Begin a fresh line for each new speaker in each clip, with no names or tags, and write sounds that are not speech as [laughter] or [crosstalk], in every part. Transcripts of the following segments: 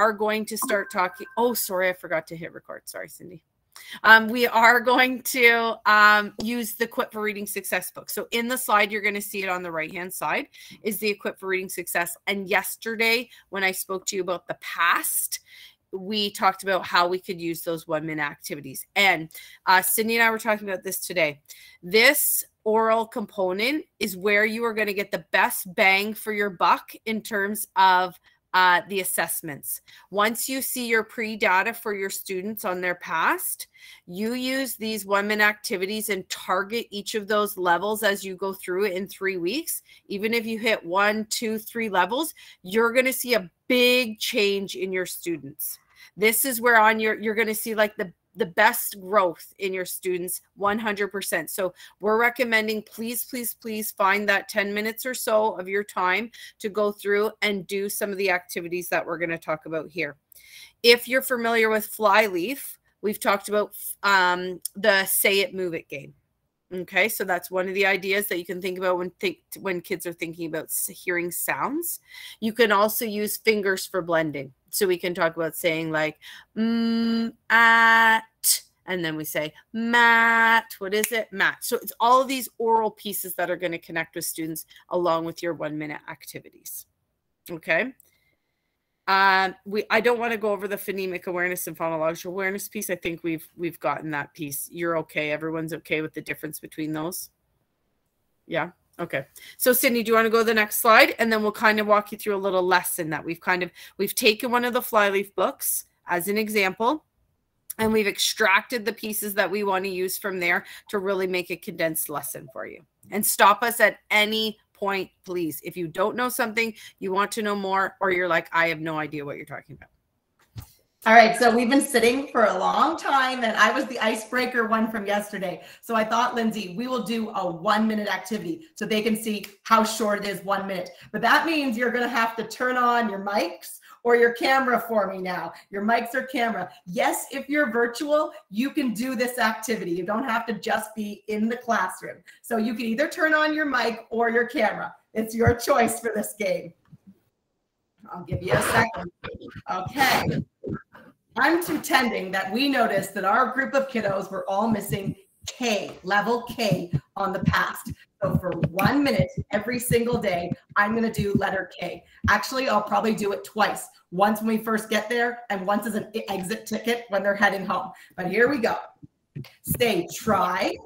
are going to start talking. Oh, sorry, I forgot to hit record. Sorry, Cindy. Um, we are going to um, use the Equipped for Reading Success book. So in the slide, you're going to see it on the right hand side is the Equipped for Reading Success. And yesterday, when I spoke to you about the PAST, we talked about how we could use those one minute activities. And uh, Cindy and I were talking about this today. This oral component is where you are going to get the best bang for your buck in terms of uh, the assessments. Once you see your pre data for your students on their PAST, you use these one minute activities and target each of those levels as you go through it in three weeks. Even if you hit one, two, three levels, you're going to see a big change in your students. This is where on your you're going to see like the the best growth in your students 100%. So we're recommending please, please, please find that 10 minutes or so of your time to go through and do some of the activities that we're going to talk about here. If you're familiar with Flyleaf, we've talked about um, the say it, move it game. Okay, so that's one of the ideas that you can think about when think when kids are thinking about hearing sounds. You can also use fingers for blending. So we can talk about saying like mm, at, and then we say Matt. What is it? Matt. So it's all these oral pieces that are going to connect with students along with your one minute activities. Okay. Um, we I don't want to go over the phonemic awareness and phonological awareness piece. I think we've we've gotten that piece. You're okay. Everyone's okay with the difference between those. Yeah. Okay. So Cindy, do you want to go to the next slide? And then we'll kind of walk you through a little lesson that we've kind of we've taken one of the flyleaf books as an example and we've extracted the pieces that we want to use from there to really make a condensed lesson for you. And stop us at any point, please. If you don't know something, you want to know more, or you're like, I have no idea what you're talking about.
All right, so we've been sitting for a long time, and I was the icebreaker one from yesterday. So I thought, Lindsay, we will do a one minute activity so they can see how short it is one minute. But that means you're going to have to turn on your mics or your camera for me now. Your mics or camera. Yes, if you're virtual, you can do this activity. You don't have to just be in the classroom. So you can either turn on your mic or your camera. It's your choice for this game. I'll give you a second. Okay. I'm pretending that we noticed that our group of kiddos were all missing K, level K on the PAST. So for one minute every single day, I'm going to do letter K. Actually, I'll probably do it twice. Once when we first get there, and once as an exit ticket when they're heading home. But here we go. Say try.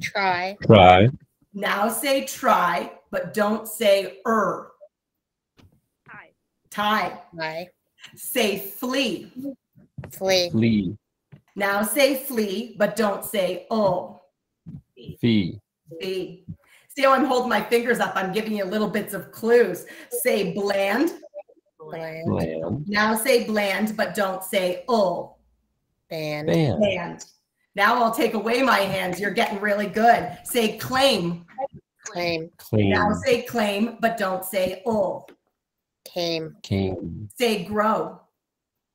Try.
Try.
Now say try, but don't say er.
Tie.
Tie.
Tie.
Say flee.
Flee.
Flee.
Now say flee, but don't say oh.
Fee.
Fee. See how I'm holding my fingers up? I'm giving you little bits of clues. Say bland.
Bland.
Land.
Now say bland, but don't say oh.
Band.
Band.
Bland. Now I'll take away my hands. You're getting really good. Say claim.
Claim.
Clean.
Now say claim, but don't say oh.
Came.
Came.
Say grow.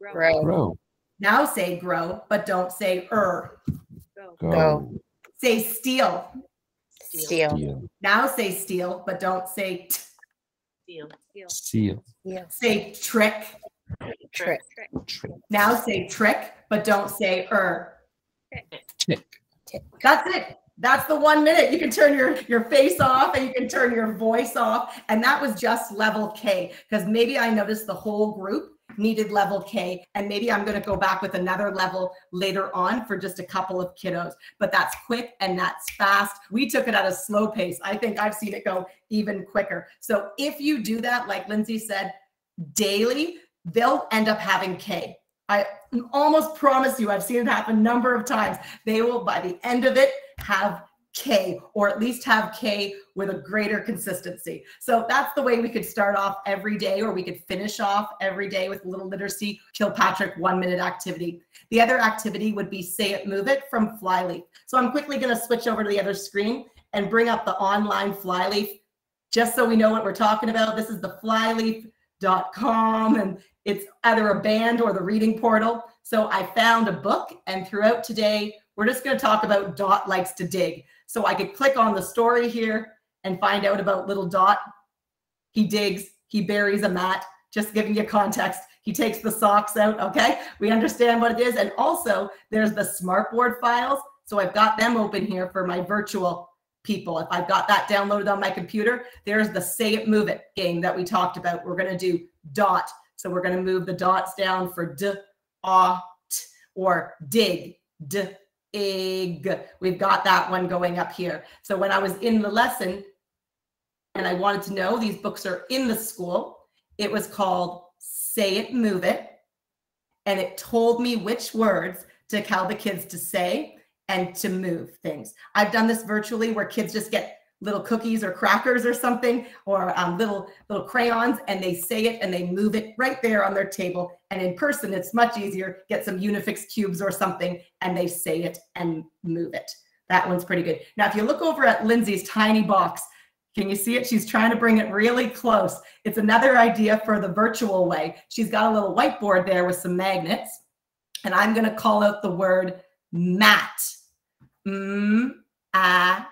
Grow.
Grow.
Now say grow, but don't say er.
Go.
Go.
Say steal.
Steal.
Steal.
Now say steal, but don't say t.
Seal.
Yeah.
Say trick.
Trick.
Trick.
Now say trick, but don't say er.
Tick.
That's it. That's the one minute. You can turn your, your face off and you can turn your voice off. And that was just level K because maybe I noticed the whole group needed level K. And maybe I'm going to go back with another level later on for just a couple of kiddos. But that's quick and that's fast. We took it at a slow pace. I think I've seen it go even quicker. So if you do that, like Lindsay said, daily, they'll end up having K. I almost promise you, I've seen it happen a number of times. They will, by the end of it, have K or at least have K with a greater consistency. So that's the way we could start off every day, or we could finish off every day with a little literacy Kilpatrick one minute activity. The other activity would be Say It Move It from Flyleaf. So I'm quickly going to switch over to the other screen and bring up the online Flyleaf just so we know what we're talking about. This is the flyleaf.com and it's either a band or the reading portal. So I found a book, and throughout today, we're just going to talk about Dot likes to dig. So I could click on the story here and find out about little Dot. He digs, he buries a mat. Just giving you context. He takes the socks out. Okay. We understand what it is. And also there's the smartboard files. So I've got them open here for my virtual people. If I've got that downloaded on my computer, there's the say it, move it game that we talked about. We're going to do dot. So we're going to move the dots down for d, ah, t, or dig, d, ig. We've got that one going up here. So when I was in the lesson and I wanted to know these books are in the school, it was called Say It, Move It. And it told me which words to tell the kids to say and to move things. I've done this virtually where kids just get little cookies or crackers or something or um, little little crayons and they say it and they move it right there on their table. And in person it's much easier. Get some unifix cubes or something and they say it and move it. That one's pretty good. Now if you look over at lindsay's tiny box can you see it? She's trying to bring it really close. It's another idea for the virtual way. She's got a little whiteboard there with some magnets and i'm going to call out the word mat. Mm, ah,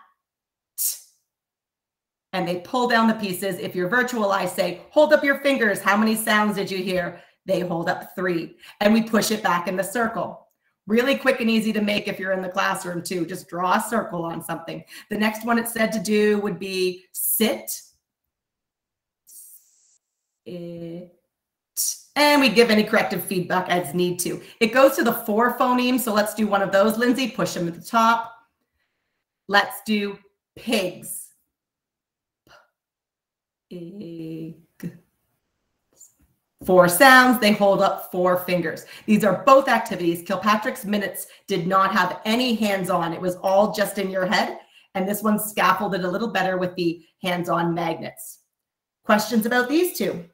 and they pull down the pieces. If you're virtual, I say, hold up your fingers. How many sounds did you hear? They hold up three. And we push it back in the circle. Really quick and easy to make if you're in the classroom too. Just draw a circle on something. The next one it's said to do would be sit. It. And we give any corrective feedback as need to. It goes to the four phonemes. So let's do one of those, Lindsay. Push them at the top. Let's do pigs Four sounds, they hold up four fingers. These are both activities. Kilpatrick's minutes did not have any hands on. It was all just in your head. And this one scaffolded a little better with the hands on magnets. Questions about these two?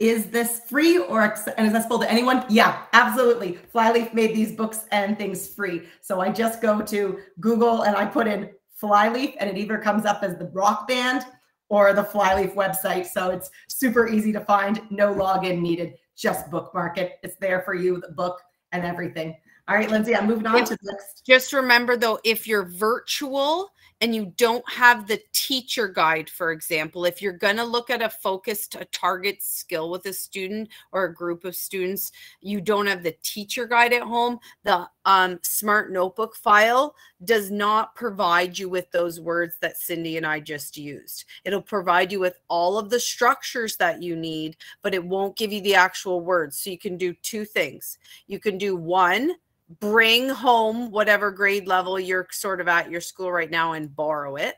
Is this free or and is accessible to anyone? Yeah, absolutely. Flyleaf made these books and things free. So I just go to Google and I put in Flyleaf and it either comes up as the rock band or the Flyleaf website. So it's super easy to find, no login needed. Just bookmark it. It's there for you, the book and everything. All right, Lindsay, I'm moving on to the next.
Just remember though, if you're virtual, and you don't have the teacher guide, for example, if you're going to look at a focused, a target skill with a student or a group of students, you don't have the teacher guide at home, the um, smart notebook file does not provide you with those words that Cindy and I just used. It'll provide you with all of the structures that you need, but it won't give you the actual words. So you can do two things. You can do one, bring home whatever grade level you're sort of at your school right now and borrow it.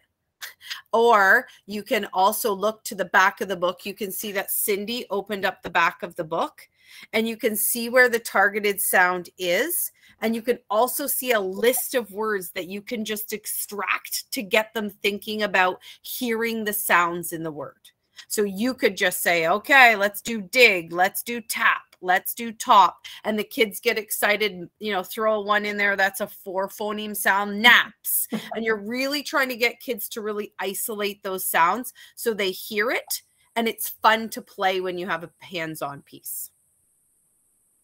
Or you can also look to the back of the book. You can see that Cindy opened up the back of the book and you can see where the targeted sound is. And you can also see a list of words that you can just extract to get them thinking about hearing the sounds in the word. So you could just say, okay, let's do dig, let's do tap let's do top and the kids get excited you know throw one in there that's a four phoneme sound naps. [laughs] And you're really trying to get kids to really isolate those sounds so they hear it and it's fun to play when you have a hands-on piece.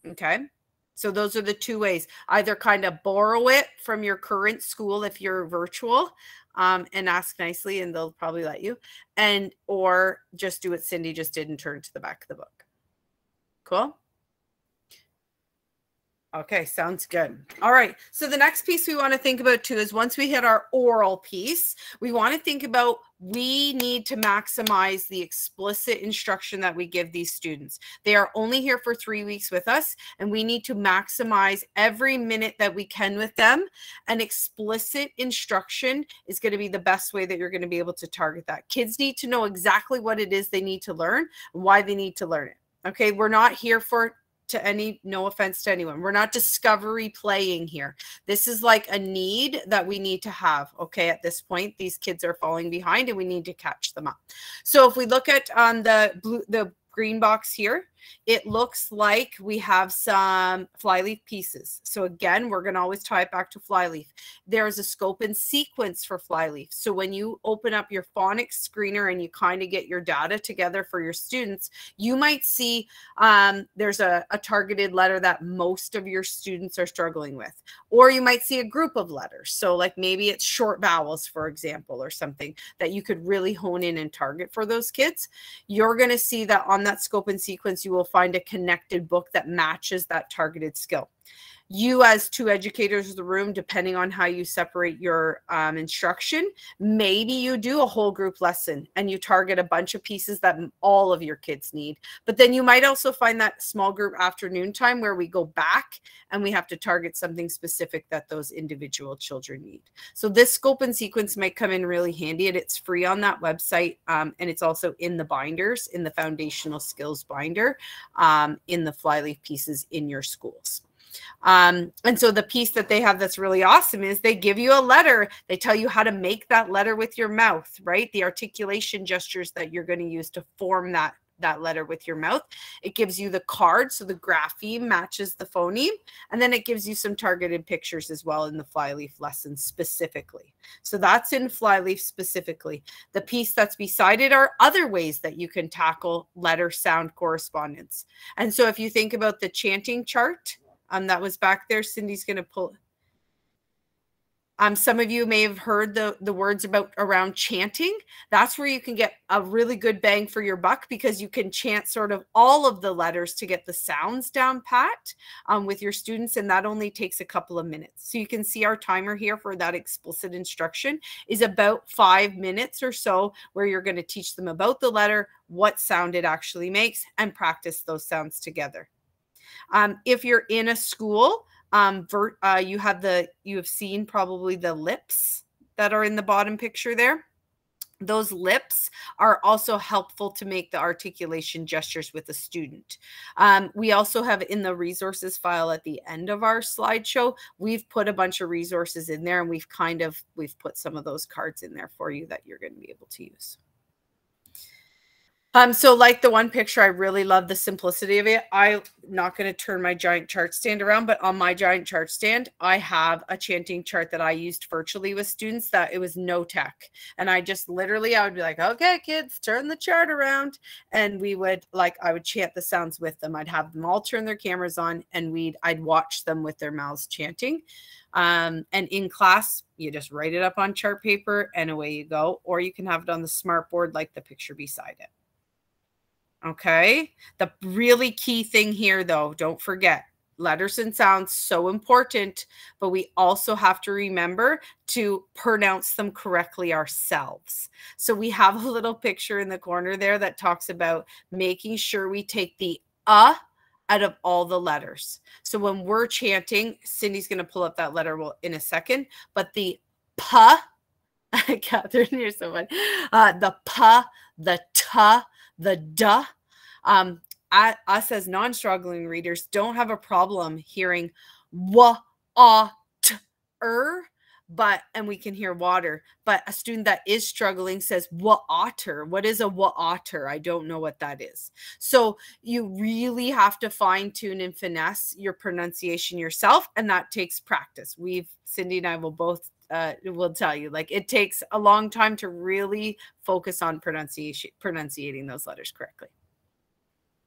Okay? So those are the two ways. Either kind of borrow it from your current school if you're virtual um, and ask nicely and they'll probably let you and or just do what cindy just did and turn to the back of the book. Cool Okay, sounds good. All right. So the next piece we want to think about too is once we hit our oral piece, we want to think about we need to maximize the explicit instruction that we give these students. They are only here for three weeks with us, and we need to maximize every minute that we can with them. And explicit instruction is going to be the best way that you're going to be able to target that. Kids need to know exactly what it is they need to learn, and why they need to learn it. Okay, we're not here for to any no offense to anyone we're not discovery playing here. This is like a need that we need to have okay at this point these kids are falling behind and we need to catch them up. So if we look at on um, the blue the green box here it looks like we have some flyleaf pieces. So again, we're going to always tie it back to flyleaf. There's a scope and sequence for flyleaf. So when you open up your phonics screener and you kind of get your data together for your students, you might see um, there's a, a targeted letter that most of your students are struggling with. Or you might see a group of letters. So like maybe it's short vowels, for example, or something that you could really hone in and target for those kids. You're going to see that on that scope and sequence, you will find a connected book that matches that targeted skill you as two educators of the room depending on how you separate your um, instruction maybe you do a whole group lesson and you target a bunch of pieces that all of your kids need. But then you might also find that small group afternoon time where we go back and we have to target something specific that those individual children need. So this scope and sequence might come in really handy and it's free on that website um, and it's also in the binders in the foundational skills binder um, in the flyleaf pieces in your schools um, and so the piece that they have that's really awesome is they give you a letter. They tell you how to make that letter with your mouth, right? The articulation gestures that you're going to use to form that that letter with your mouth. It gives you the card, so the grapheme matches the phoneme, and then it gives you some targeted pictures as well in the flyleaf lesson specifically. So that's in flyleaf specifically. The piece that's beside it are other ways that you can tackle letter sound correspondence. And so if you think about the chanting chart, um, that was back there. Cindy's going to pull. Um, some of you may have heard the, the words about around chanting. That's where you can get a really good bang for your buck because you can chant sort of all of the letters to get the sounds down pat um, with your students. And that only takes a couple of minutes. So you can see our timer here for that explicit instruction is about five minutes or so where you're going to teach them about the letter, what sound it actually makes, and practice those sounds together. Um, if you're in a school, um, ver- uh, you have the you have seen probably the lips that are in the bottom picture there. Those lips are also helpful to make the articulation gestures with a student. Um, we also have in the resources file at the end of our slideshow, we've put a bunch of resources in there and we've kind of, we've put some of those cards in there for you that you're going to be able to use. Um, so like the one picture, I really love the simplicity of it. I'm not going to turn my giant chart stand around, but on my giant chart stand, I have a chanting chart that I used virtually with students that it was no tech. And I just literally, I would be like, okay, kids, turn the chart around. And we would like, I would chant the sounds with them. I'd have them all turn their cameras on and we'd, I'd watch them with their mouths chanting. Um, and in class, you just write it up on chart paper and away you go. Or you can have it on the smart board like the picture beside it. Okay. The really key thing here, though, don't forget letters and sounds so important, but we also have to remember to pronounce them correctly ourselves. So we have a little picture in the corner there that talks about making sure we take the uh out of all the letters. So when we're chanting, Cindy's going to pull up that letter in a second, but the p, [laughs] Catherine, you're so funny. Uh, the p, the t, the duh. Um, I, us as non-struggling readers don't have a problem hearing wa ah er, but and we can hear water. But a student that is struggling says wa otter. What is a wa otter? I don't know what that is. So you really have to fine tune and finesse your pronunciation yourself, and that takes practice. We've Cindy and I will both uh, will tell you like it takes a long time to really focus on pronunciation pronunciating those letters correctly.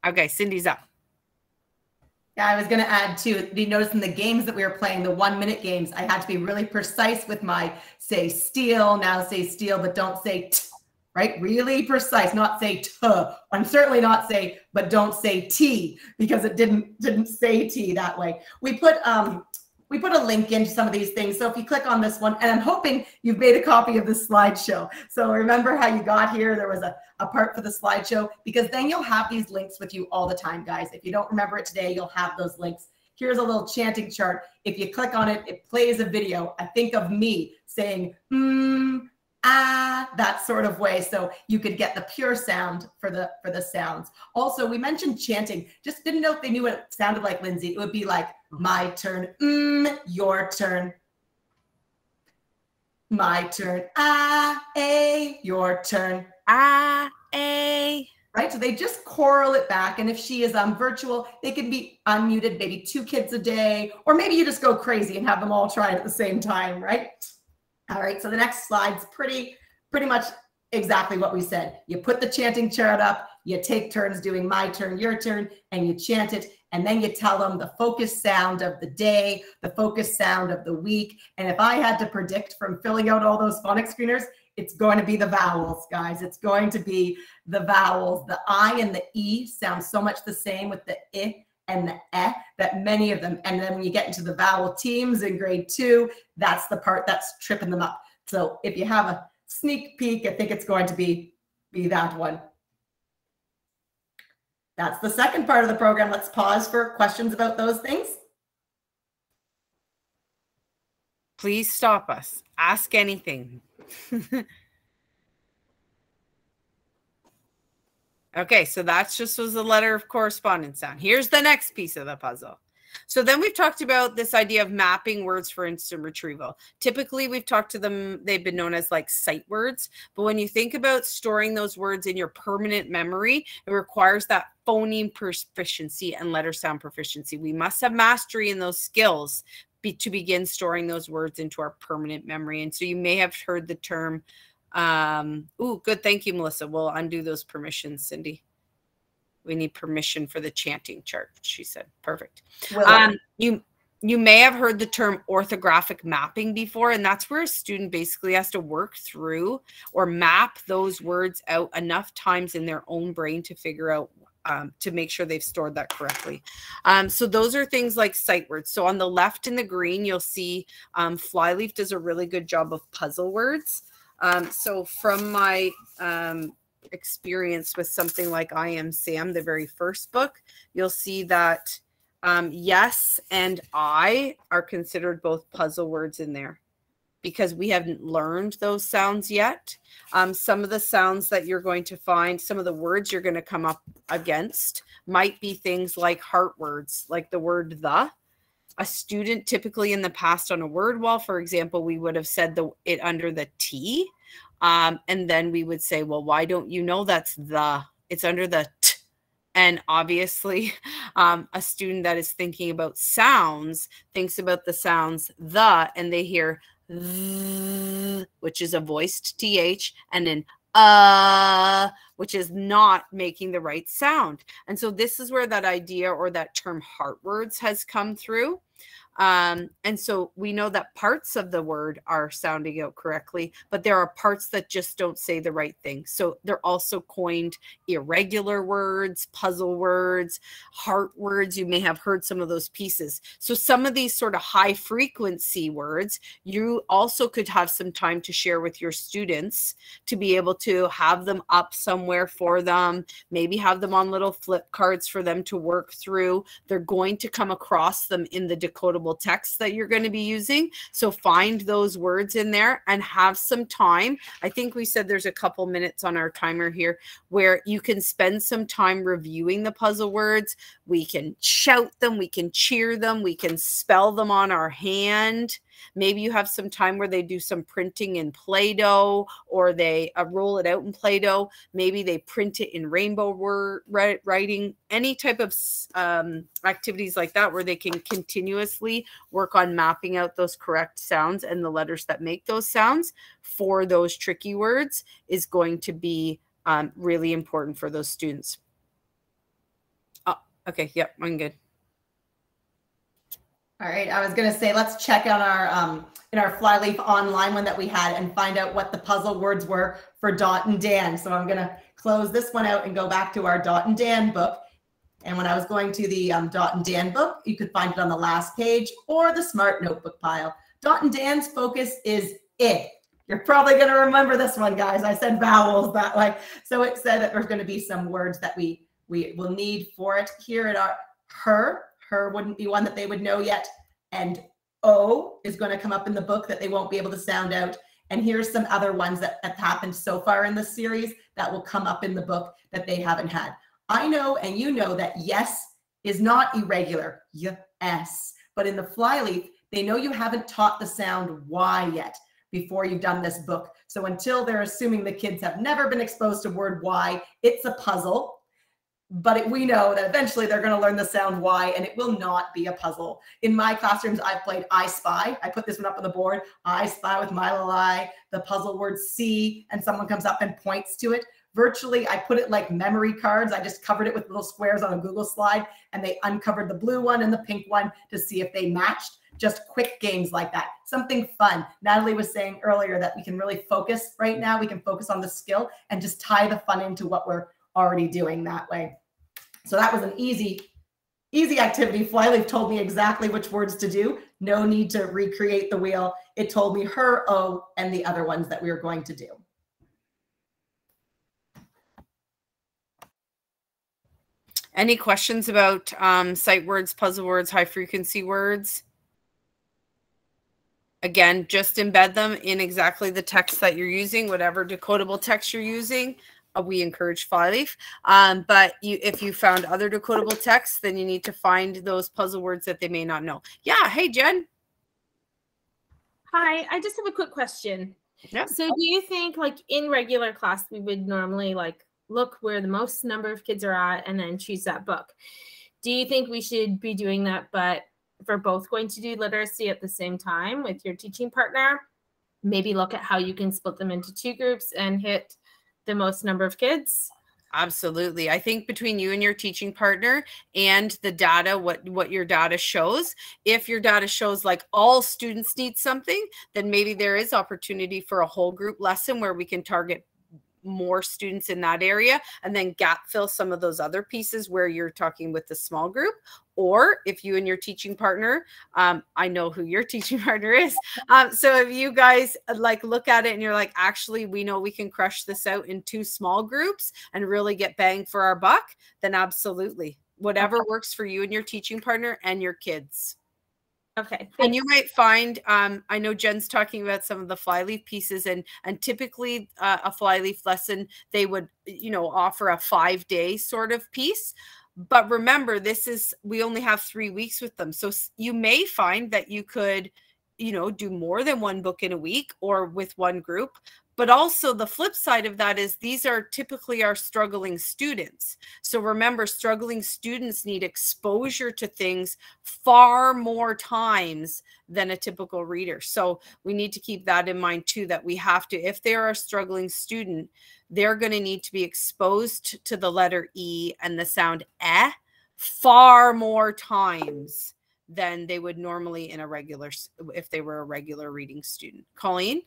Okay cindy's up.
Yeah i was going to add too you notice in the games that we were playing the one minute games i had to be really precise with my say steal now say steal but don't say t, right? Really precise not say t i'm certainly not say but don't say t because it didn't didn't say t that way. We put um we put a link into some of these things. So if you click on this one, and I'm hoping you've made a copy of this slideshow. So remember how you got here? There was a, a part for the slideshow because then you'll have these links with you all the time, guys. If you don't remember it today, you'll have those links. Here's a little chanting chart. If you click on it, it plays a video. I think of me saying, hmm, ah that sort of way. So you could get the pure sound for the for the sounds. Also we mentioned chanting. Just didn't know if they knew what it sounded like lindsay. It would be like my turn. Mm, your turn. My turn. Ah a your turn.
Ah a.
Right? So they just choral it back. And if she is um, virtual, they can be unmuted, maybe two kids a day, or maybe you just go crazy and have them all try it at the same time, right? All right, so the next slide's pretty, pretty much exactly what we said. You put the chanting chart up, you take turns doing my turn, your turn, and you chant it. And then you tell them the focus sound of the day, the focus sound of the week. And if I had to predict from filling out all those phonics screeners, it's going to be the vowels, guys. It's going to be the vowels. The I and the E sound so much the same with the I and the eh that many of them. And then when you get into the vowel teams in grade two, that's the part that's tripping them up. So if you have a sneak peek, I think it's going to be, be that one. That's the second part of the program. Let's pause for questions about those things.
Please stop us. Ask anything. [laughs] okay, so that's just was a letter of correspondence sound. Here's the next piece of the puzzle. So then we've talked about this idea of mapping words for instant retrieval. Typically, we've talked to them, they've been known as like sight words. But when you think about storing those words in your permanent memory, it requires that phoneme proficiency and letter sound proficiency. We must have mastery in those skills be, to begin storing those words into our permanent memory. And so you may have heard the term, um, oh, good. Thank you, Melissa. We'll undo those permissions, Cindy. We need permission for the chanting chart, she said. Perfect. Um, you you may have heard the term orthographic mapping before, and that's where a student basically has to work through or map those words out enough times in their own brain to figure out um, to make sure they've stored that correctly. Um, so those are things like sight words. So on the left in the green, you'll see um, Flyleaf does a really good job of puzzle words. Um, so from my um, experience with something like I Am Sam, the very first book, you'll see that um, yes and I are considered both puzzle words in there because we haven't learned those sounds yet. Um, some of the sounds that you're going to find, some of the words you're going to come up against might be things like heart words, like the word the. A student typically in the past on a word wall, for example, we would have said the it under the T. Um, and then we would say, well, why don't you know that's the? It's under the T. And obviously, [laughs] um, a student that is thinking about sounds thinks about the sounds the, and they hear th, which is a voiced th, and then uh, which is not making the right sound. And so this is where that idea or that term heart words has come through. Um, and so we know that parts of the word are sounding out correctly, but there are parts that just don't say the right thing. So they're also coined irregular words, puzzle words, heart words. You may have heard some of those pieces. So some of these sort of high frequency words, you also could have some time to share with your students to be able to have them up somewhere for them, maybe have them on little flip cards for them to work through. They're going to come across them in the decodable text that you're going to be using. So find those words in there and have some time. I think we said there's a couple minutes on our timer here where you can spend some time reviewing the puzzle words. We can shout them, we can cheer them, we can spell them on our hand. Maybe you have some time where they do some printing in Play Doh or they uh, roll it out in Play Doh. Maybe they print it in rainbow word writing, any type of um, activities like that where they can continuously work on mapping out those correct sounds and the letters that make those sounds for those tricky words is going to be um, really important for those students. Oh, okay. Yep. I'm good.
All right, I was gonna say, let's check out our um, in our Flyleaf online one that we had and find out what the puzzle words were for Dot and Dan. So I'm gonna close this one out and go back to our Dot and Dan book. And when I was going to the um, Dot and Dan book, you could find it on the last page or the Smart Notebook pile. Dot and Dan's focus is it. You're probably going to remember this one, guys. I said vowels that way. So it said that there's going to be some words that we we will need for it here at our her her wouldn't be one that they would know yet. And O is going to come up in the book that they won't be able to sound out. And here's some other ones that have happened so far in the series that will come up in the book that they haven't had. I know and you know that yes is not irregular, yes. But in the flyleaf, they know you haven't taught the sound Y yet. before you've done this book. So until they're assuming the kids have never been exposed to word Y, it's a puzzle. But we know that eventually they're going to learn the sound Y and it will not be a puzzle. In my classrooms, I've played I Spy. I put this one up on the board. I Spy with my little eye, the puzzle word C, and someone comes up and points to it virtually i put it like memory cards i just covered it with little squares on a google slide and they uncovered the blue one and the pink one to see if they matched just quick games like that something fun natalie was saying earlier that we can really focus right now we can focus on the skill and just tie the fun into what we're already doing that way so that was an easy easy activity flyleaf told me exactly which words to do no need to recreate the wheel it told me her o and the other ones that we were going to do
Any questions about um, sight words, puzzle words, high frequency words? Again, just embed them in exactly the text that you're using, whatever decodable text you're using. Uh, we encourage Flyleaf. Um, but you, if you found other decodable texts, then you need to find those puzzle words that they may not know. Yeah. Hey, Jen.
Hi, I just have a quick question.
Yeah.
So do you think like in regular class we would normally like look where the most number of kids are at and then choose that book. Do you think we should be doing that, but if we're both going to do literacy at the same time with your teaching partner, maybe look at how you can split them into two groups and hit the most number of kids?
Absolutely. I think between you and your teaching partner and the data, what what your data shows, if your data shows like all students need something, then maybe there is opportunity for a whole group lesson where we can target more students in that area and then gap fill some of those other pieces where you're talking with the small group or if you and your teaching partner um, i know who your [laughs] teaching partner is um, so if you guys uh, like look at it and you're like actually we know we can crush this out in two small groups and really get bang for our buck then absolutely. Whatever works for you and your teaching partner and your kids
Okay.
And you might find, um, I know Jen's talking about some of the flyleaf pieces, and and typically uh, a flyleaf lesson they would, you know, offer a five day sort of piece. But remember, this is we only have three weeks with them, so you may find that you could, you know, do more than one book in a week or with one group. But also, the flip side of that is these are typically our struggling students. So remember, struggling students need exposure to things far more times than a typical reader. So we need to keep that in mind too that we have to, if they're a struggling student, they're going to need to be exposed to the letter E and the sound eh far more times than they would normally in a regular if they were a regular reading student. Colleen?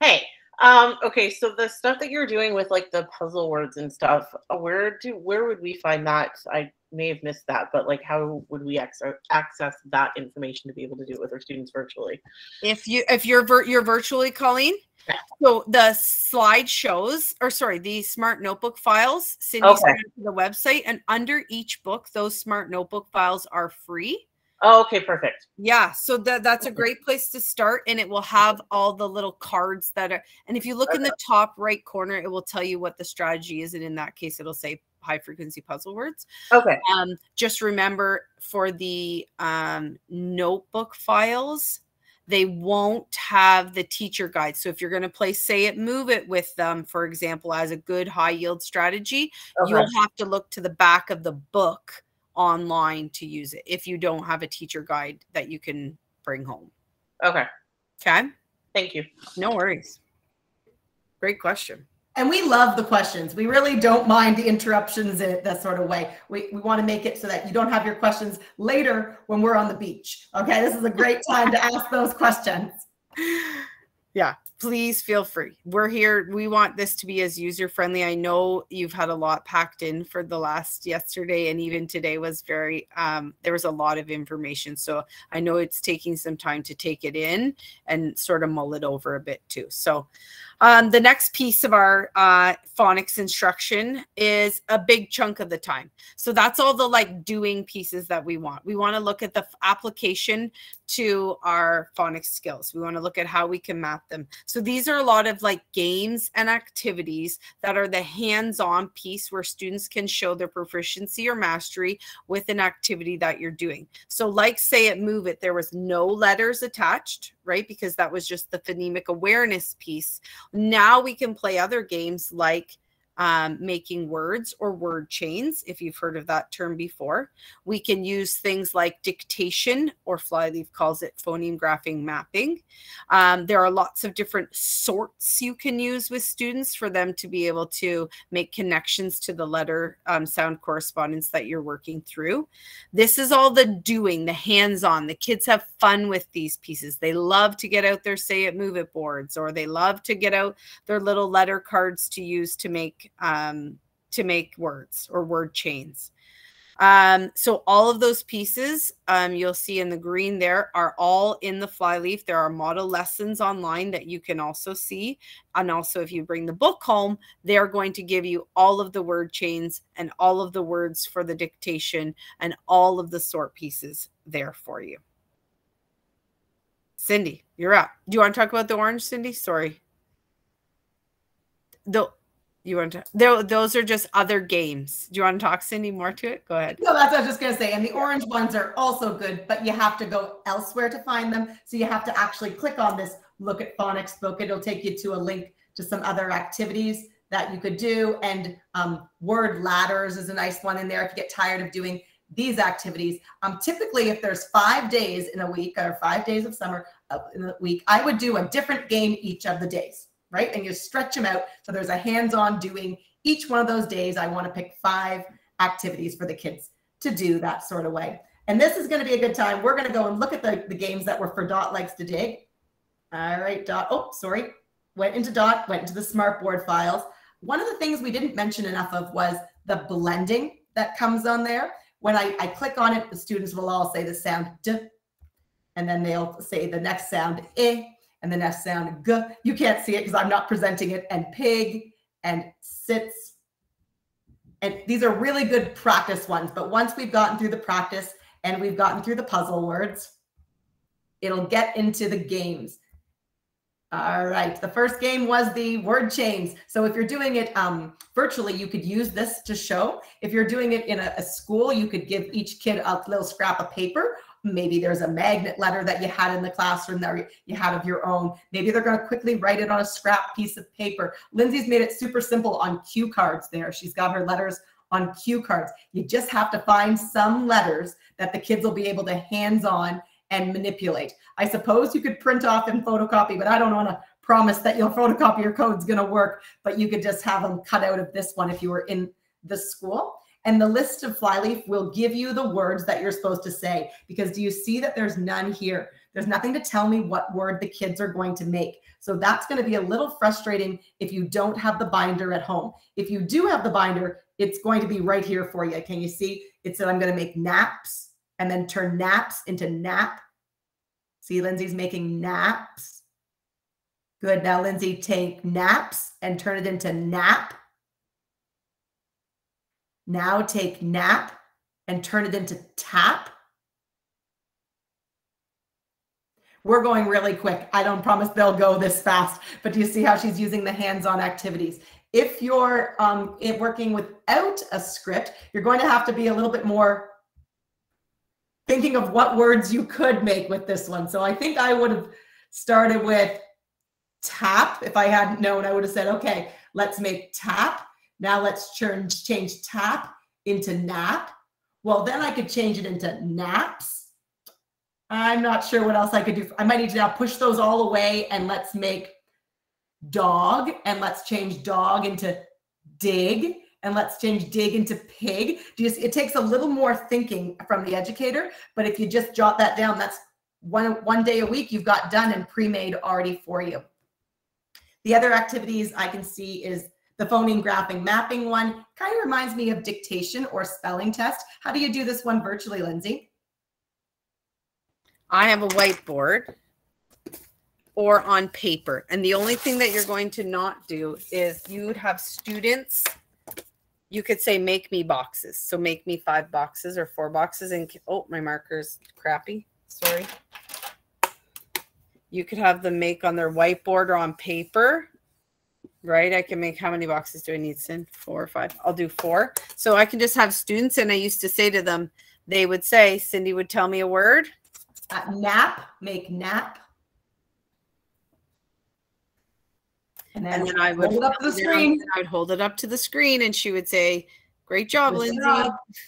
Hey, um, okay, so the stuff that you're doing with like the puzzle words and stuff, uh, where do where would we find that? I may have missed that, but like how would we access access that information to be able to do it with our students virtually?
If you if you're vir- you're virtually Colleen,
Yeah.
so the slide shows or sorry, the smart notebook files, Cindy
Okay.
to the website, and under each book, those smart notebook files are free.
Oh, okay, perfect.
Yeah, so that that's a great place to start, and it will have all the little cards that are. And if you look in the top right corner, it will tell you what the strategy is, and in that case, it'll say high frequency puzzle words.
Okay.
Um, just remember for the um, notebook files, they won't have the teacher guide. So if you're going to play say it, move it with them, for example, as a good high yield strategy,
Okay.
you'll have to look to the back of the book online to use it if you don't have a teacher guide that you can bring home.
Okay.
Okay.
Thank you.
No worries. Great question.
And we love the questions. We really don't mind the interruptions in that sort of way. We, we want to make it so that you don't have your questions later when we're on the beach. Okay. This is a great time to ask those questions.
yeah please feel free. We're here we want this to be as user friendly i know you've had a lot packed in for the last yesterday and even today was very um there was a lot of information. So i know it's taking some time to take it in and sort of mull it over a bit too. So um, the next piece of our uh, phonics instruction is a big chunk of the time. So that's all the like doing pieces that we want. We want to look at the application to our phonics skills. We want to look at how we can map them. So these are a lot of like games and activities that are the hands-on piece where students can show their proficiency or mastery with an activity that you're doing. So like say it move it there was no letters attached right? Because that was just the phonemic awareness piece. Now we can play other games like um, making words or word chains, if you've heard of that term before. We can use things like dictation, or Flyleaf calls it phoneme grapheme mapping. Um, there are lots of different sorts you can use with students for them to be able to make connections to the letter um, sound correspondence that you're working through. This is all the doing, the hands on. The kids have fun with these pieces. They love to get out their say it, move it boards, or they love to get out their little letter cards to use to make um, to make words or word chains. Um, so all of those pieces um, you'll see in the green there are all in the flyleaf. There are model lessons online that you can also see. And also if you bring the book home, they're going to give you all of the word chains and all of the words for the dictation and all of the sort pieces there for you. Cindy, you're up. Do you want to talk about the orange, Cindy? Sorry. The you want to? Those are just other games. Do you want to talk, Cindy, more to it? Go ahead.
No, that's what I was just going to say. And the orange ones are also good, but you have to go elsewhere to find them. So you have to actually click on this look at phonics book. It'll take you to a link to some other activities that you could do. And um, word ladders is a nice one in there if you get tired of doing these activities. Um, typically, if there's five days in a week or five days of summer uh, in a week, I would do a different game each of the days right? And you stretch them out. So there's a hands on doing each one of those days. I want to pick five activities for the kids to do that sort of way. And this is going to be a good time. We're going to go and look at the, the games that were for Dot Likes to Dig. All right, Dot. Oh, sorry. Went into Dot, went into the smartboard files. One of the things we didn't mention enough of was the blending that comes on there. When I, I click on it, the students will all say the sound d, and then they'll say the next sound i, and the next sound g. You can't see it because I'm not presenting it. And pig and sits. And these are really good practice ones. But once we've gotten through the practice and we've gotten through the puzzle words, it'll get into the games. All right. The first game was the word chains. So if you're doing it um, virtually, you could use this to show. If you're doing it in a, a school, you could give each kid a little scrap of paper Maybe there's a magnet letter that you had in the classroom that you had of your own. Maybe they're going to quickly write it on a scrap piece of paper. Lindsay's made it super simple on cue cards there. She's got her letters on cue cards. You just have to find some letters that the kids will be able to hands on and manipulate. I suppose you could print off and photocopy, but I don't want to promise that your photocopy your code's going to work, but you could just have them cut out of this one if you were in the school. And the list of flyleaf will give you the words that you're supposed to say. Because do you see that there's none here? There's nothing to tell me what word the kids are going to make. So that's going to be a little frustrating if you don't have the binder at home. If you do have the binder, it's going to be right here for you. Can you see? It said I'm going to make naps and then turn naps into nap. See, Lindsay's making naps. Good. Now, Lindsay, take naps and turn it into nap. Now take nap and turn it into tap. We're going really quick. I don't promise they'll go this fast, but do you see how she's using the hands-on activities? If you're um, working without a script, you're going to have to be a little bit more thinking of what words you could make with this one. So I think I would have started with tap. If I hadn't known, I would have said, okay, let's make tap. Now let's change, change tap into nap. Well, then I could change it into naps. I'm not sure what else I could do. I might need to now push those all away and let's make dog and let's change dog into dig and let's change dig into pig. Just, it takes a little more thinking from the educator, but if you just jot that down, that's one, one day a week you've got done and pre-made already for you. The other activities I can see is the phoneme grapheme mapping one kind of reminds me of dictation or spelling test. How do you do this one virtually, Lindsay?
I have a whiteboard or on paper. And the only thing that you're going to not do is you would have students, you could say, make me boxes. So make me five boxes or four boxes. And oh, my marker's crappy. Sorry. You could have them make on their whiteboard or on paper right? I can make how many boxes do I need, Sin? Four or five. I'll do four. So I can just have students, and I used to say to them, they would say, Cindy would tell me a word.
Uh, nap, make nap. And then,
and then I would
hold up the screen.
I'd hold it up to the screen, and she would say, "Great job, Lindsay.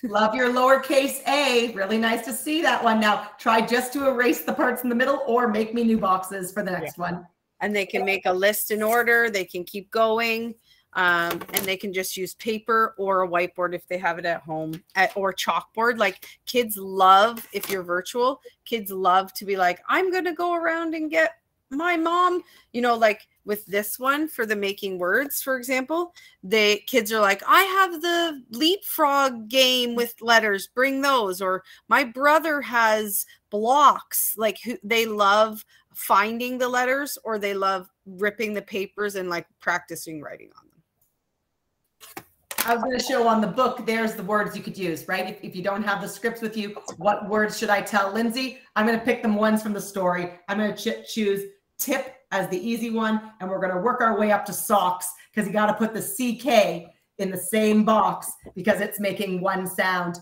Love your lowercase a. Really nice to see that one. Now try just to erase the parts in the middle, or make me new boxes for the next yeah. one."
And they can make a list in order. They can keep going. Um, and they can just use paper or a whiteboard if they have it at home at, or chalkboard. Like kids love, if you're virtual, kids love to be like, I'm going to go around and get my mom, you know, like with this one for the making words, for example, the kids are like, I have the leapfrog game with letters, bring those. Or my brother has blocks. Like who they love finding the letters or they love ripping the papers and like practicing writing on them.
I was going to show on the book, there's the words you could use, right? If, if you don't have the scripts with you, what words should I tell Lindsay? I'm going to pick them ones from the story. I'm going to ch- choose tip as the easy one, and we're going to work our way up to socks because you got to put the CK in the same box because it's making one sound.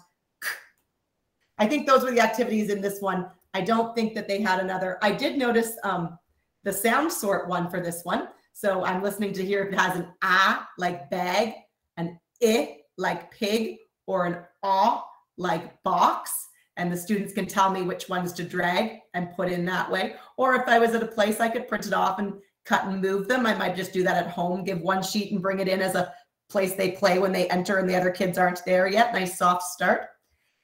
I think those were the activities in this one. I don't think that they had another. I did notice um, the sound sort one for this one. So I'm listening to hear if it has an ah like bag, an i like pig, or an ah like box. And the students can tell me which ones to drag and put in that way. Or if I was at a place, I could print it off and cut and move them. I might just do that at home, give one sheet and bring it in as a place they play when they enter and the other kids aren't there yet. Nice soft start.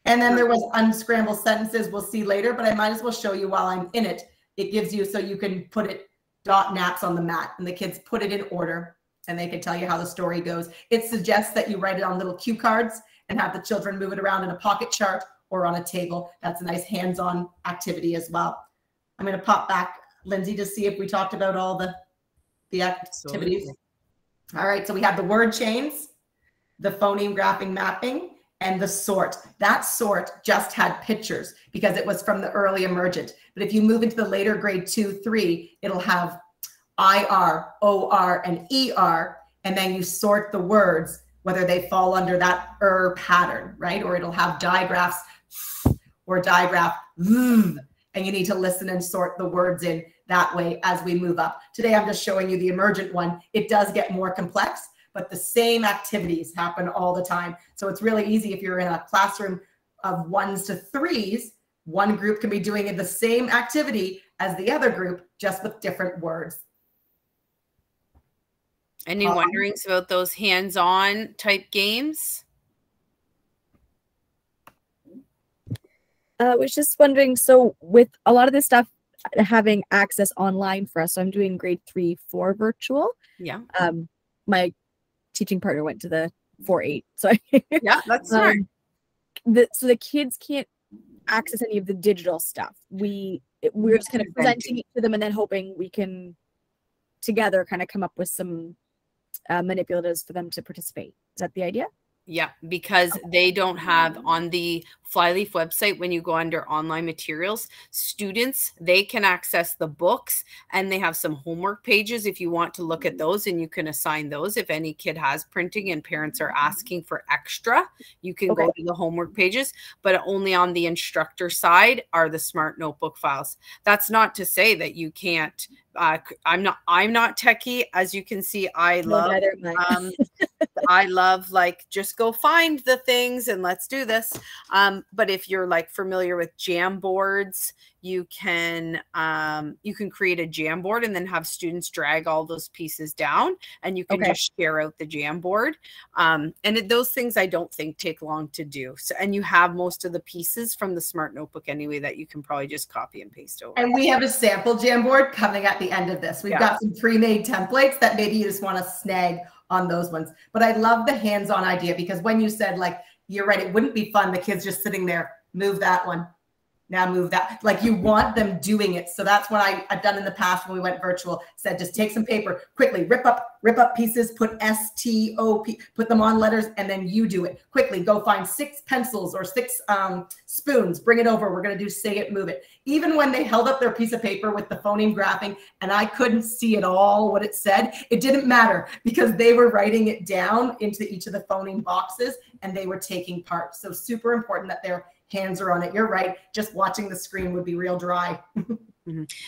And then there was unscrambled sentences we'll see later, but I might as well show you while I'm in it. It gives you so you can put it dot naps on the mat and the kids put it in order and they can tell you how the story goes. It suggests that you write it on little cue cards and have the children move it around in a pocket chart or on a table. That's a nice hands-on activity as well. I'm going to pop back, Lindsay, to see if we talked about all the, the activities. All right, so we have the word chains, the phoneme grapheme mapping, and the sort. That sort just had pictures because it was from the early emergent. But if you move into the later grade two, three, it'll have IR, OR, and ER, and then you sort the words, whether they fall under that er pattern, right? Or it'll have digraphs or digraph, and you need to listen and sort the words in that way as we move up. Today, I'm just showing you the emergent one. It does get more complex, but the same activities happen all the time. So it's really easy if you're in a classroom of ones to threes, one group can be doing the same activity as the other group, just with different words.
Any
Um,
wonderings about those hands-on type games?
I was just wondering so with a lot of this stuff having access online for us so i'm doing grade three four virtual
Yeah.
um my teaching partner went to the four eight. [laughs] So
Yeah, that's smart.
um, the, so the kids can't access any of the digital stuff. We it- we're just kind of presenting it to them and then hoping we can together kind of come up with some uh, manipulatives for them to participate. Is that the idea?
Yeah, because they don't have on the Flyleaf website when you go under online materials, students they can access the books and they have some homework pages if you want to look at those and you can assign those if any kid has printing and parents are asking for extra, you can go to the homework pages, but only on the instructor side are the smart notebook files. That's not to say that you can't uh, I'm not I'm not techie as you can see I
No,
love
I.
um, I love like just go find the things and let's do this. Um, but if you're like familiar with Jamboards, you can um, you can create a Jamboard and then have students drag all those pieces down, and you can
Okay.
just share out the Jamboard. Um, and it, those things I don't think take long to do. So and you have most of the pieces from the smart notebook anyway that you can probably just copy and paste over.
And we have a sample Jamboard coming at the end of this. We've
Yeah.
got some pre-made templates that maybe you just want to snag on those ones. But I love the hands-on idea because when you said like, you're right, it wouldn't be fun. The kids just sitting there, move that one. Now move that. Like you want them doing it. So that's what I, I've done in the past when we went virtual. Said just take some paper, quickly rip up, rip up pieces, put S T O P, put them on letters, and then you do it. Quickly go find six pencils or six um, spoons. Bring it over. We're gonna do say it, move it. Even when they held up their piece of paper with the phoneme grapheme, and I couldn't see at all what it said, it didn't matter because they were writing it down into each of the phoneme boxes and they were taking part. So super important that their hands are on it. You're right. Just watching the screen would be real dry. [laughs]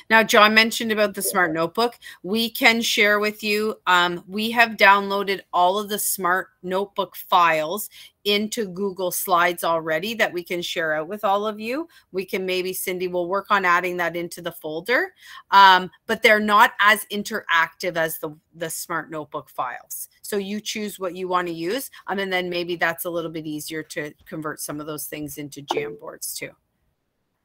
Now, John mentioned about the smart notebook. We can share with you. Um, we have downloaded all of the smart notebook files into Google Slides already that we can share out with all of you. We can maybe, Cindy, will work on adding that into the folder, um, but they're not as interactive as the, the smart notebook files. So you choose what you want to use. Um, and then maybe that's a little bit easier to convert some of those things into Jamboards too.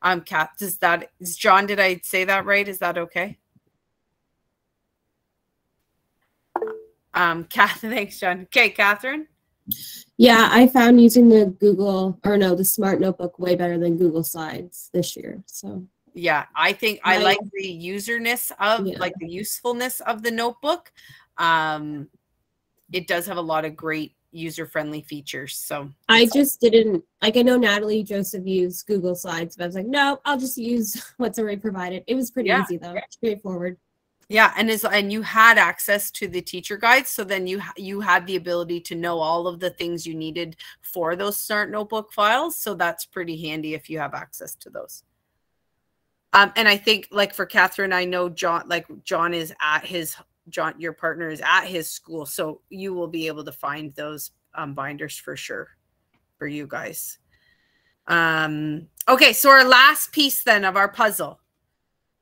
Um, Kath, does that is John? Did I say that right? Is that okay? Um, Kath, [laughs] thanks, John. Okay, Catherine.
Yeah, I found using the Google or no, the Smart Notebook way better than Google Slides this year. So
Yeah, I think I like the userness of
Yeah.
like the usefulness of the notebook. Um, it does have a lot of great user-friendly features. So
I just didn't like I know Natalie Joseph used Google Slides, but I was like, no, I'll just use [laughs] what's already provided. It was pretty
Yeah.
easy though, straightforward.
Yeah, and as and you had access to the teacher guides, so then you you had the ability to know all of the things you needed for those Smart Notebook files. So that's pretty handy if you have access to those. Um, and I think like for Catherine, I know John, like John is at his John, your partner is at his school, so you will be able to find those um, binders for sure for you guys. Um, okay, so our last piece then of our puzzle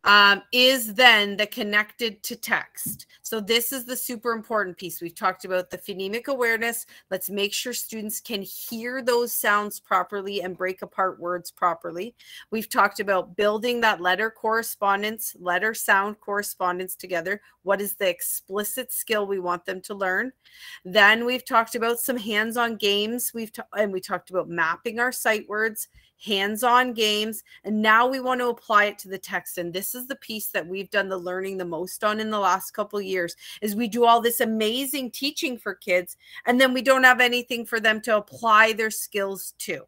um, is then the connected to text. So this is the super important piece. We've talked about the phonemic awareness. Let's make sure students can hear those sounds properly and break apart words properly. We've talked about building that letter correspondence, letter sound correspondence together. What is the explicit skill we want them to learn? Then we've talked about some hands-on games. We've and we talked about mapping our sight words, hands-on games, and now we want to apply it to the text. And this is the piece that we've done the learning the most on in the last couple years is we do all this amazing teaching for kids and then we don't have anything for them to apply their skills to.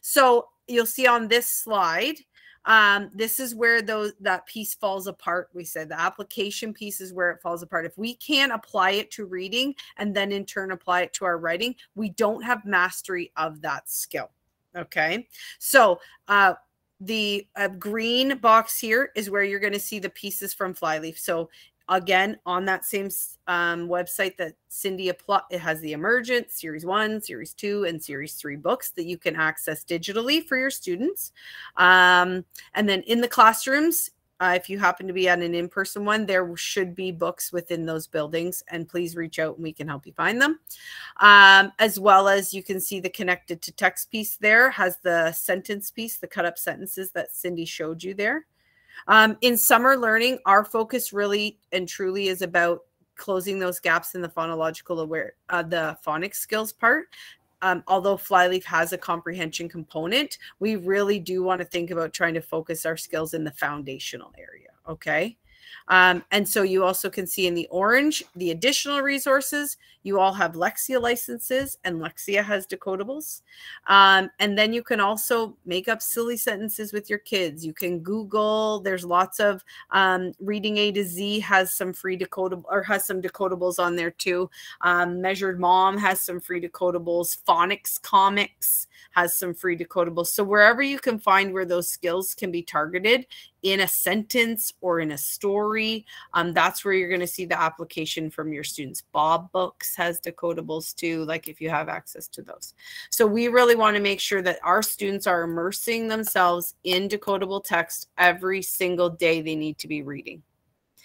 So you'll see on this slide, um, this is where those that piece falls apart. We said the application piece is where it falls apart. If we can't apply it to reading and then in turn apply it to our writing, we don't have mastery of that skill. Okay, so uh, the uh, green box here is where you're going to see the pieces from Flyleaf. So again, on that same um, website that Cindy applied, it has the Emergent Series One, Series Two, and Series Three books that you can access digitally for your students. Um, and then in the classrooms, uh, if you happen to be at an in-person one, there should be books within those buildings, and please reach out and we can help you find them. Um, as well as you can see the connected to text piece there has the sentence piece, the cut up sentences that Cindy showed you there. Um, in summer learning, our focus really and truly is about closing those gaps in the phonological aware, uh, the phonics skills part. Um, although Flyleaf has a comprehension component, we really do want to think about trying to focus our skills in the foundational area. Okay. Um, and so you also can see in the orange the additional resources. You all have Lexia licenses, and Lexia has decodables. Um, and then you can also make up silly sentences with your kids. You can Google. There's lots of um, Reading A to Z has some free decodable or has some decodables on there too. Um, Measured Mom has some free decodables. Phonics Comics has some free decodables. So wherever you can find where those skills can be targeted in a sentence or in a story, um, that's where you're going to see the application from your students. Bob Books has decodables too, like if you have access to those. So we really want to make sure that our students are immersing themselves in decodable text every single day they need to be reading.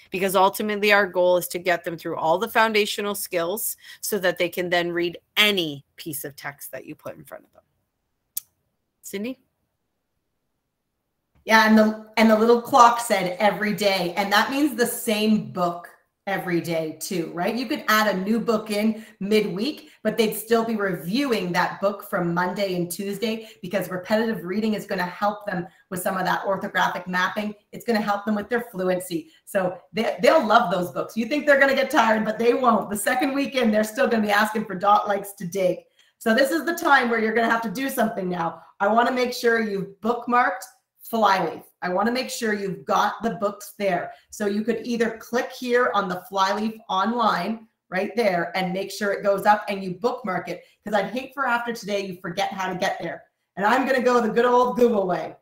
Because ultimately, our goal is to get them through all the foundational skills so that they can then read any piece of text that you put in front of them. Cindy?
Yeah, and the and the little clock said every day, and that means the same book every day too, right? You could add a new book in midweek, but they'd still be reviewing that book from Monday and Tuesday because repetitive reading is going to help them with some of that orthographic mapping. It's going to help them with their fluency. So they, they'll love those books. You think they're going to get tired, but they won't. The second weekend, they're still going to be asking for dot likes to dig. So this is the time where you're going to have to do something now. I want to make sure you've bookmarked Flyleaf. I want to make sure you've got the books there. So you could either click here on the Flyleaf online right there and make sure it goes up and you bookmark it because I'd hate for after today you forget how to get there. And I'm going to go the good old Google way.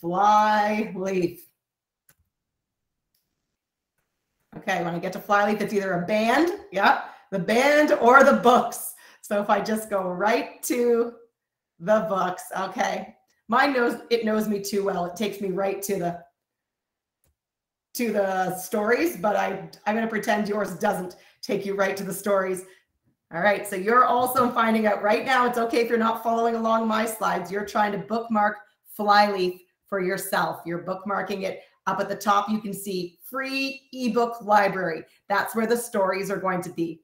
Flyleaf. Okay, when I get to Flyleaf, it's either a band, yeah, the band or the books. So if I just go right to the books, okay. Mine knows it knows me too well. It takes me right to the to the stories, but I I'm going to pretend yours doesn't take you right to the stories. All right, so you're also finding out right now. It's okay if you're not following along my slides. You're trying to bookmark Flyleaf for yourself. You're bookmarking it up at the top. You can see free ebook library. That's where the stories are going to be.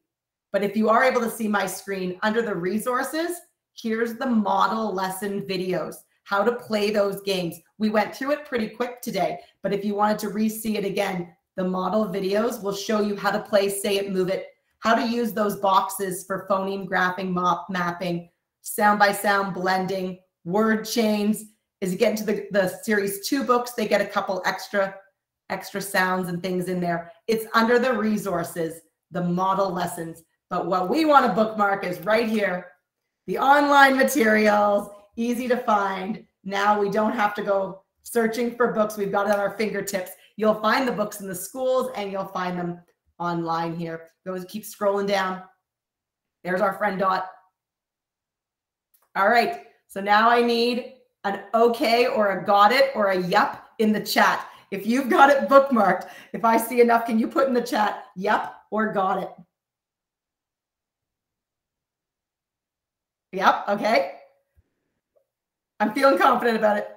But if you are able to see my screen under the resources, here's the model lesson videos, how to play those games. We went through it pretty quick today, but if you wanted to re-see it again, the model videos will show you how to play Say It, Move It, how to use those boxes for phoneme grapheme, mop mapping, sound by sound blending, word chains. As you get into the, the series two books, they get a couple extra extra sounds and things in there. It's under the resources, the model lessons. But what we want to bookmark is right here, the online materials, easy to find. Now we don't have to go searching for books. We've got it on our fingertips. You'll find the books in the schools and you'll find them online here. Go keep scrolling down. There's our friend Dot. All right. So now I need an okay or a got it or a yep in the chat. If you've got it bookmarked, if I see enough, can you put in the chat, yep or got it? Yep. Okay. I'm feeling confident about it.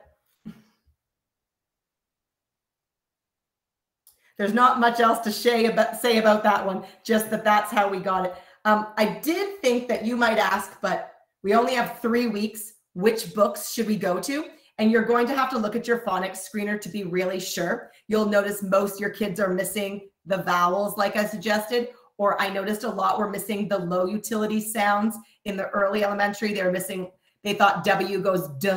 There's not much else to say about, say about that one, just that that's how we got it. Um, I did think that you might ask, but we only have three weeks. Which books should we go to? And you're going to have to look at your phonics screener to be really sure. You'll notice most your kids are missing the vowels, like I suggested, or I noticed a lot were missing the low utility sounds in the early elementary. They're missing, they thought W goes D,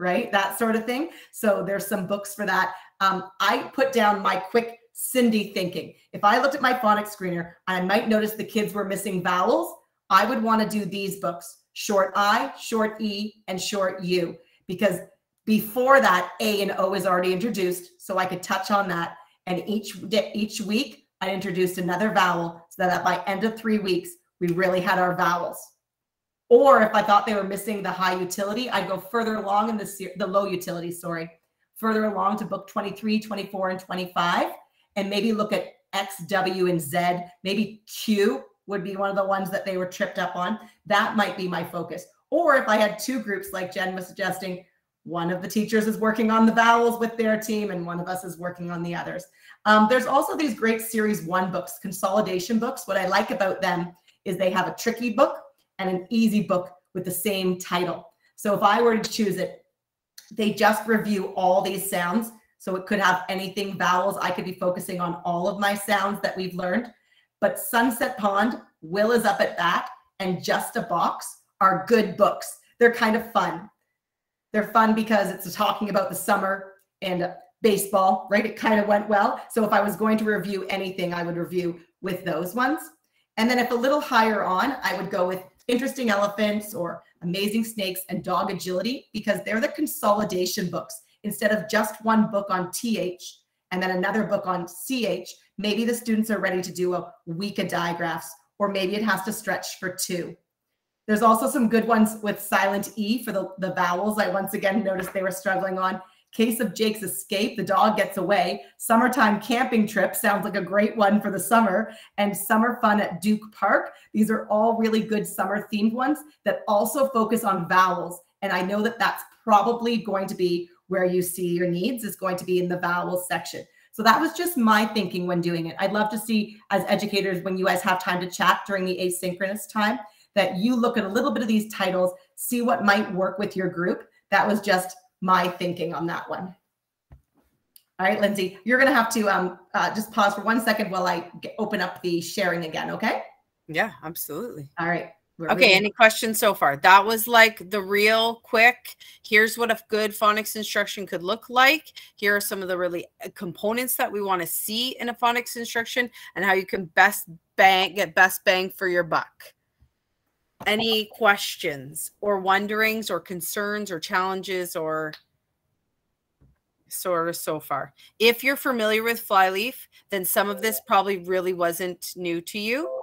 right? That sort of thing. So there's some books for that. Um, I put down my quick Cindy thinking. If I looked at my phonics screener I might notice the kids were missing vowels, I would want to do these books short I, short E, and short U, because before that, A and O is already introduced. So I could touch on that. And each each week, I introduced another vowel so that by end of three weeks, we really had our vowels. Or if I thought they were missing the high utility, I'd go further along in the, the low utility, sorry, further along to book 23, 24, and 25, and maybe look at X, W, and Z. Maybe Q would be one of the ones that they were tripped up on. That might be my focus. Or if I had two groups, like Jen was suggesting, one of the teachers is working on the vowels with their team and one of us is working on the others. Um, there's also these great series one books, consolidation books. What I like about them is they have a tricky book and an easy book with the same title. So if I were to choose it, they just review all these sounds. So it could have anything vowels. I could be focusing on all of my sounds that we've learned. But Sunset Pond, Will is up at that, and Just a Box are good books. They're kind of fun. They're fun because it's talking about the summer and baseball, right? It kind of went well. So if I was going to review anything, I would review with those ones. And then if a little higher on, I would go with Interesting Elephants or Amazing Snakes and Dog Agility because they're the consolidation books. Instead of just one book on TH and then another book on CH, maybe the students are ready to do a week of digraphs or maybe it has to stretch for two. There's also some good ones with silent E for the, the vowels. I once again noticed they were struggling on. Case of Jake's Escape, The Dog Gets Away. Summertime Camping Trip sounds like a great one for the summer. And Summer Fun at Duke Park. These are all really good summer themed ones that also focus on vowels. And I know that that's probably going to be where you see your needs, is going to be in the vowels section. So that was just my thinking when doing it. I'd love to see, as educators, when you guys have time to chat during the asynchronous time, that you look at a little bit of these titles, see what might work with your group. That was just my thinking on that one. All right, Lindsay, you're going to have to um, uh, just pause for one second while I get, open up the sharing again, okay?
Yeah, absolutely.
All right.
Okay, ready. any questions so far? That was like the real quick. Here's what a good phonics instruction could look like. Here are some of the really uh, components that we want to see in a phonics instruction and how you can best bang get best bang for your buck any questions or wonderings or concerns or challenges or sort of so far. If you're familiar with Flyleaf, then some of this probably really wasn't new to you.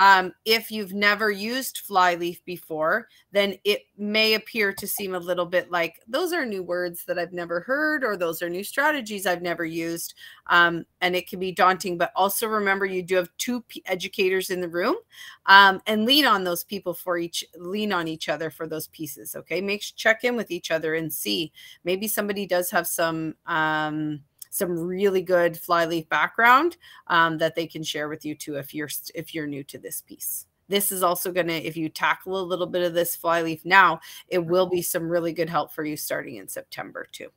Um, if you've never used Flyleaf before, then it may appear to seem a little bit like those are new words that I've never heard, or those are new strategies I've never used. Um, and it can be daunting, but also remember you do have two educators in the room um, and lean on those people for each, lean on each other for those pieces. Okay. Make check in with each other and see maybe somebody does have some, um, some really good flyleaf background um, that they can share with you too if you're if you're new to this piece this is also going to if you tackle a little bit of this flyleaf now it will be some really good help for you starting in september too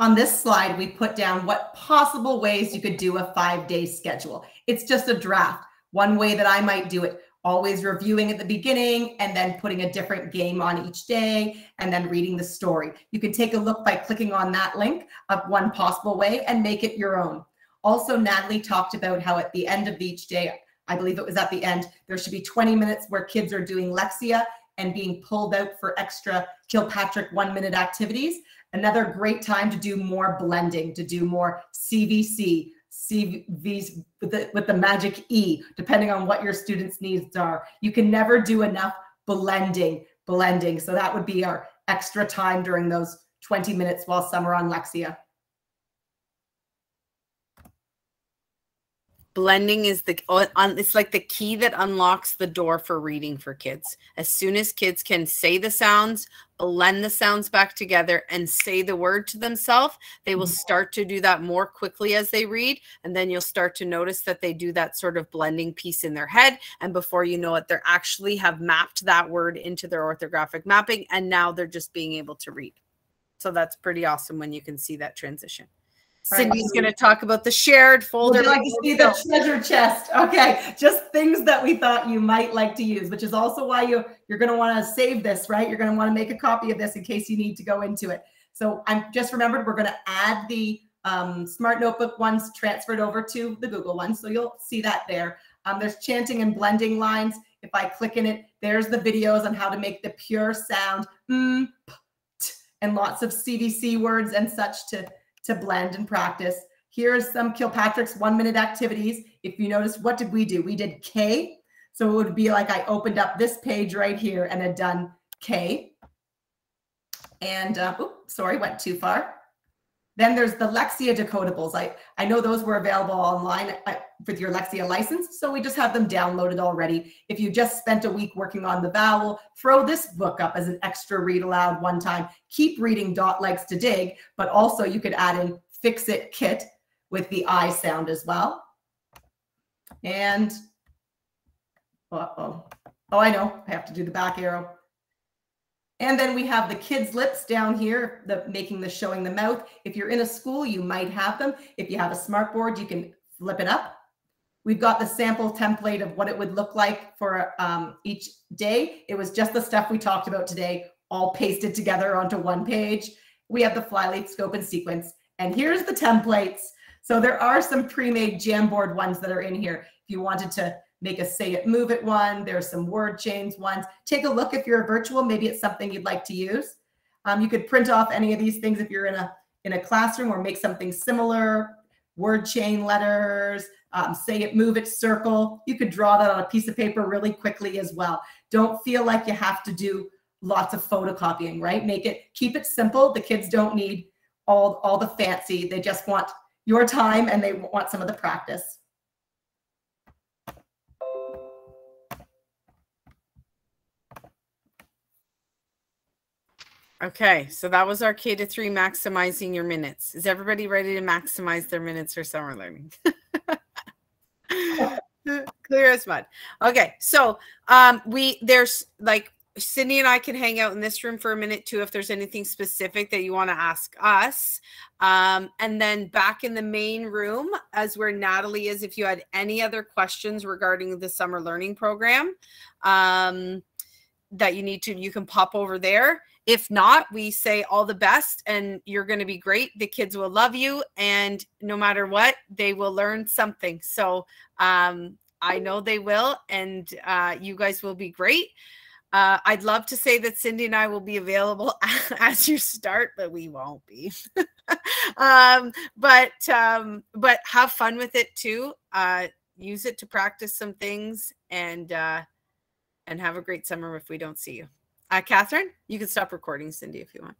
On this slide, we put down what possible ways you could do a five day schedule. It's just a draft. One way that I might do it, always reviewing at the beginning and then putting a different game on each day and then reading the story. You can take a look by clicking on that link of one possible way and make it your own. Also, Natalie talked about how at the end of each day, I believe it was at the end, there should be 20 minutes where kids are doing Lexia and being pulled out for extra Kilpatrick one minute activities. Another great time to do more blending, to do more CVC, CVs with the, with the magic E, depending on what your students' needs are. You can never do enough blending, blending. So that would be our extra time during those 20 minutes while some are on Lexia.
Blending is the it's like the key that unlocks the door for reading for kids. As soon as kids can say the sounds blend the sounds back together and say the word to themselves they will mm-hmm. start to do that more quickly as they read and then you'll start to notice that they do that sort of blending piece in their head and before you know it they're actually have mapped that word into their orthographic mapping and now they're just being able to read. So that's pretty awesome when you can see that transition. Cindy's going to talk about the shared folder.
Would you like to see the treasure chest? Okay, just things that we thought you might like to use, which is also why you you're going to want to save this, right? You're going to want to make a copy of this in case you need to go into it. So I'm just remembered we're going to add the um, Smart Notebook ones transferred over to the Google one, so you'll see that there. Um, there's chanting and blending lines. If I click in it, there's the videos on how to make the pure sound mm, and lots of CVC words and such to to blend and practice. Here's some Kilpatrick's one minute activities. If you notice, what did we do? We did K. So it would be like I opened up this page right here and had done K. And, uh, oops, sorry, went too far. Then there's the Lexia decodables. I, I know those were available online uh, with your Lexia license, so we just have them downloaded already. If you just spent a week working on the vowel, throw this book up as an extra read aloud one time. Keep reading Dot Legs to Dig, but also you could add in Fix It Kit with the I sound as well. And, uh-oh. Oh, I know, I have to do the back arrow. And then we have the kids' lips down here, the making the showing the mouth. If you're in a school, you might have them. If you have a smart board, you can flip it up. We've got the sample template of what it would look like for um, each day. It was just the stuff we talked about today, all pasted together onto one page. We have the flyleaf scope and sequence. And here's the templates. So there are some pre-made Jamboard ones that are in here. If you wanted to make a say it move it one. There's some word chains ones. Take a look if you're a virtual. Maybe it's something you'd like to use. Um, you could print off any of these things if you're in a in a classroom or make something similar. Word chain letters um, say it move it circle. You could draw that on a piece of paper really quickly as well. Don't feel like you have to do lots of photocopying right? Make it keep it simple. The kids don't need all all the fancy. They just want your time and they want some of the practice
Okay, so that was our K to three maximizing your minutes. Is everybody ready to maximize their minutes for summer learning? [laughs] Clear as mud. Okay, so um, we there's like Cindy and I can hang out in this room for a minute too if there's anything specific that you want to ask us. Um, and then back in the main room, as where Natalie is, if you had any other questions regarding the summer learning program um, that you need to, you can pop over there. If not, we say all the best and you're going to be great. The kids will love you. And no matter what, they will learn something. So um, I know they will. And uh, you guys will be great. Uh, I'd love to say that Cindy and I will be available [laughs] as you start, but we won't be. [laughs] um, but um, but have fun with it too. Uh, use it to practice some things and uh, and have a great summer if we don't see you. Uh, Catherine, you can stop recording Cindy if you want.